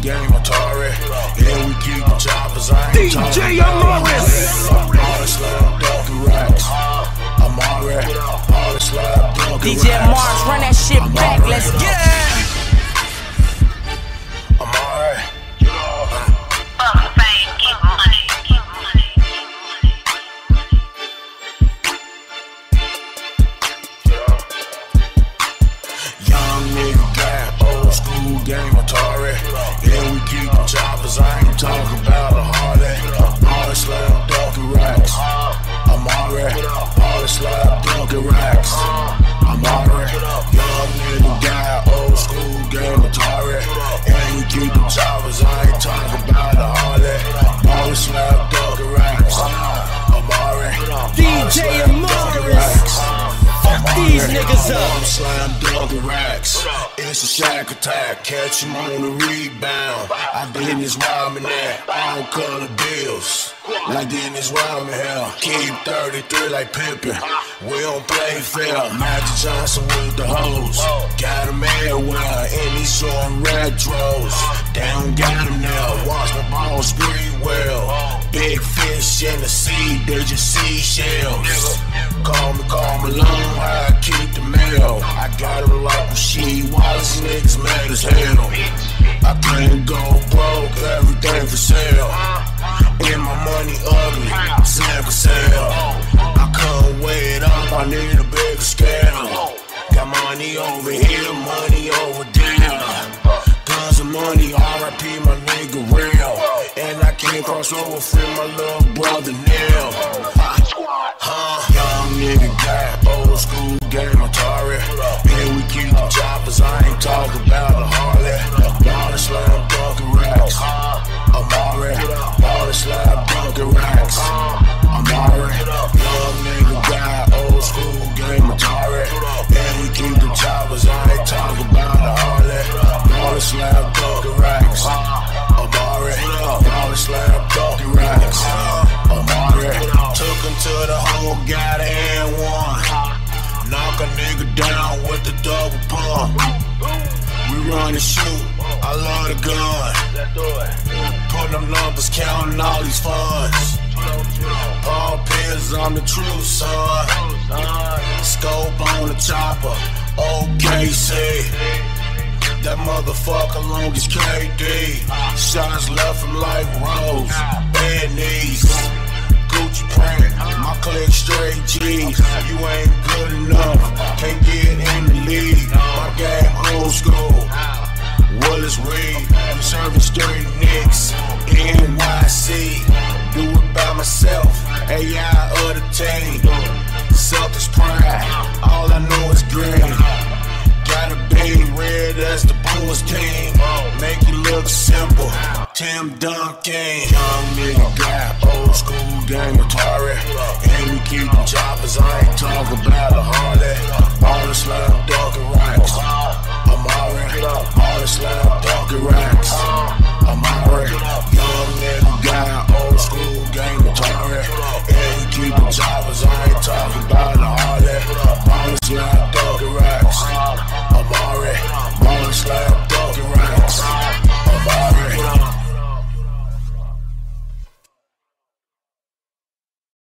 game Atari. And we keep the choppers. I ain't DJ talking Morris. All the slam dunking racks. I'm already all the slam dunking DJ racks. Mars, run that shit back. Let's get it. Game Atari. Yeah, we keep choppers. I ain't talking about niggas up. I'm slam dunking racks. It's a shack attack. Catch him on the rebound. I Dennis Rodman that all color deals. Like Dennis Rodman here. Keep 33 like Pippen. We don't play fair. Magic Johnson with the hoes. Got him everywhere. And he's showing retros. Down got him now. Watch my ball screen well. Big fish in the sea. They just seashells. Call me, call me long, I keep Rasheed Wallace, niggas mad as hell. I can't go broke, everything for sale. And my money ugly, sand for sale. I couldn't weigh it up, I need a bigger scale. Got money over here, money over there. Guns and money, RIP my nigga real. And I can't cross over from my little brother Neil. Huh? Young nigga got slam dunking racks. I'm already all the slam dunking racks. I'm already took him to the hole, got and one. Knock a nigga down with the double pump. We run and shoot, I love the gun. Putting them numbers, counting all these funds. Paul Pierce, I'm the true son. Scope on the chopper, OKC. That motherfucker long as KD. Shots left from like Rose. Bad knees. Gucci print. My click straight G's. You ain't good enough. Can't get in the league. My game old school. Willis Reed. I'm serving straight Knicks. NYC. Do it by myself. AI of the team. Tim Duncan. Young nigga got old school game Atari. And we keep the talking